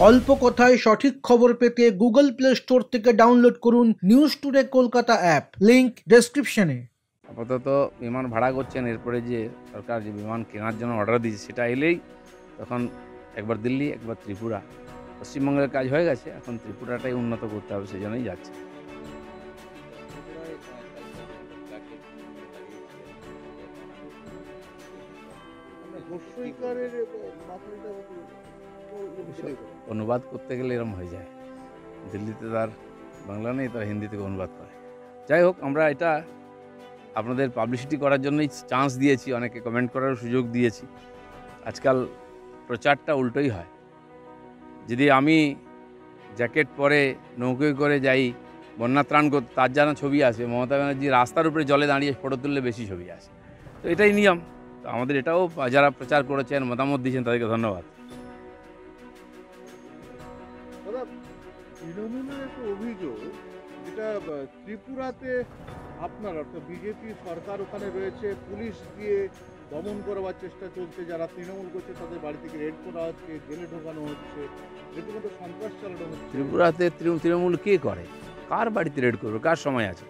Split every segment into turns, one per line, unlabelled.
অল্প কথায় সঠিক খবর পেতে গুগল প্লে স্টোর থেকে ডাউনলোড করুন news today Kolkata app. Link ডেসক্রিপশনে।
আপাতত বিমান ভাড়া করছেন এরপরে যে সরকার যে বিমান কেনার জন্য অর্ডার দিয়েছে সেটা এলেই তখন একবার দিল্লি একবার ত্রিপুরা। পশ্চিমবঙ্গের কাজ হয়ে গেছে এখন ত্রিপুরাটাই উন্নত করতে হবে সেই জন্যই যাচ্ছে অনুবাদ করতে গেলে এরকম হয়ে যায়। দিল্লিতে তার বাংলা নেই, তারা হিন্দি থেকে অনুবাদ করে। যাই হোক, আমরা এটা আপনাদের পাবলিসিটি করার জন্যই চান্স দিয়েছি, অনেকে কমেন্ট করার সুযোগ দিয়েছি। আজকাল প্রচারটা উল্টোই হয়। যদি আমি জ্যাকেট পরে, নৌকোয় করে যাই, বন্যা ত্রাণ করতে তার যেন ছবি আসবে মমতা ব্যানার্জি রাস্তার উপরে জলে দাঁড়িয়ে ফটো তুললে বেশি ছবি আসে। তো এটাই নিয়ম। তো আমাদের এটাও যারা প্রচার করেছেন, মতামত দিয়েছেন, তাদেরকে ধন্যবাদ।
তৃণমূলের একটা অভিযোগ যেটা ত্রিপুরাতে আপনার অর্থাৎ বিজেপি সরকার ওখানে রয়েছে, পুলিশ দিয়ে দমন করবার চেষ্টা চলছে, যারা তৃণমূল করছে তাদের বাড়ি থেকে রেড করা হচ্ছে, জেলে ঢোকানো হচ্ছে, রীতিমতো সন্ত্রাস চালানো হচ্ছে।
ত্রিপুরাতে তৃণ- তৃণমূল কে করে? কার বাড়িতে রেড করবে? কার সময় আছে?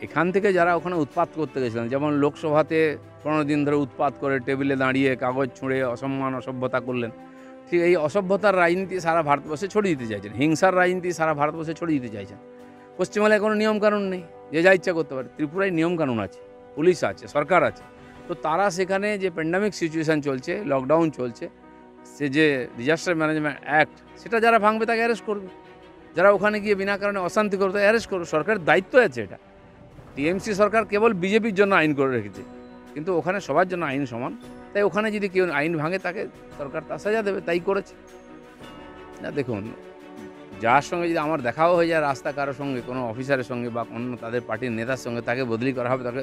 এখান থেকে যারা ওখানে উৎপাত করতে গেছিলেন, যেমন লোকসভাতে পনেরো দিন ধরে উৎপাত করে টেবিলে দাঁড়িয়ে কাগজ ছুঁড়ে অসম্মান, অসভ্যতা করলেন ঠিক এই অসভ্যতার রাজনীতি সারা ভারতবর্ষে ছড়িয়ে দিতে চাইছেন, হিংসার রাজনীতি সারা ভারতবর্ষে ছড়িয়ে দিতে চাইছেন। পশ্চিমবাংলায় কোনো নিয়মকানুন নেই, যে যা ইচ্ছা করতে পারে। ত্রিপুরায় নিয়মকানুন আছে, পুলিশ আছে, সরকার আছে। তো তারা সেখানে যে প্যান্ডামিক সিচুয়েশান চলছে লকডাউন চলছে, সে যে ডিজাস্টার ম্যানেজমেন্ট অ্যাক্ট সেটা যারা ভাঙবে তাকে অ্যারেস্ট করবে। যারা ওখানে গিয়ে বিনা কারণে অশান্তি করবে তাকে অ্যারেস্ট করবে। সরকারের দায়িত্ব আছে এটা। টিএমসি সরকার কেবল বিজেপির জন্য আইন করে রেখেছে, কিন্তু ওখানে সবার জন্য আইন সমান। তাই ওখানে যদি কেউ আইন ভাঙে তাকে সরকার তার সাজা দেবে, তাই করেছে। না, দেখুন, যার সঙ্গে যদি আমার দেখাও হয়ে যায়, রাস্তা কারোর সঙ্গে, কোনো অফিসারের সঙ্গে বা অন্য তাদের পার্টির নেতার সঙ্গে তাকে বদলি করা হবে, তাকে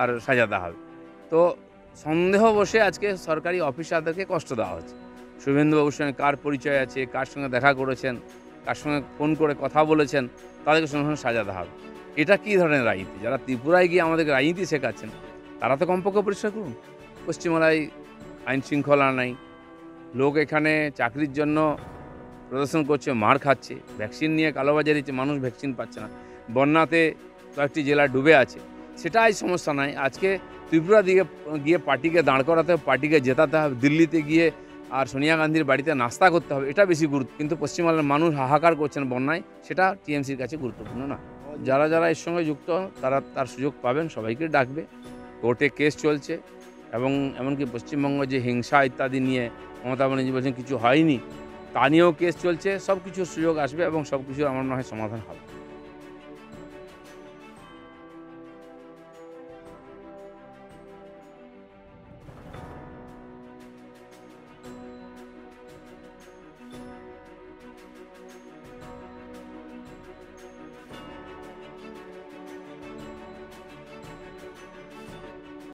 আর সাজা দেওয়া হবে। তো সন্দেহ বসে আজকে সরকারি অফিসারদেরকে কষ্ট দেওয়া হচ্ছে। শুভেন্দুবাবুর সঙ্গে কার পরিচয় আছে, কার সঙ্গে দেখা করেছেন, কার সঙ্গে ফোন করে কথা বলেছেন, তাদেরকে সঙ্গে সঙ্গে সাজা দেওয়া হবে। এটা কী ধরনের রাজনীতি? যারা ত্রিপুরায় গিয়ে আমাদেরকে রাজনীতি শেখাচ্ছেন, তারা তো কমপক্ষে পরিষ্কার করুন। পশ্চিমবাংলায় আইন শৃঙ্খলা নাই। লোক এখানে চাকরির জন্য প্রদর্শন করছে, মার খাচ্ছে ভ্যাকসিন নিয়ে কালোবাজারিতে মানুষ ভ্যাকসিন পাচ্ছে না। বন্যাতে কয়েকটি জেলা ডুবে আছে। সেটাই সমস্যা নাই। আজকে ত্রিপুরা দিকে, গিয়ে পার্টিকে দাঁড় করাতে হবে, পার্টিকে জেতাতে হবে, দিল্লিতে গিয়ে আর সোনিয়া গান্ধীর বাড়িতে নাস্তা করতে হবে, এটা বেশি গুরুত্ব। কিন্তু পশ্চিমবাংলার মানুষ হাহাকার করছেন বন্যায়, সেটা টিএমসির কাছে গুরুত্বপূর্ণ না। যারা যারা এর সঙ্গে যুক্ত, তারা তার সুযোগ পাবেন, সবাইকে ডাকবে। কোর্টে কেস চলছে। এবং এমনকি পশ্চিমবঙ্গ যে হিংসা ইত্যাদি নিয়ে মমতা ব্যানার্জি বলছেন, কিছু হয়নি, তা নিয়েও কেস চলছে সব কিছু সুযোগ আসবে এবং সব কিছু আমার মনে হয় সমাধান হবে।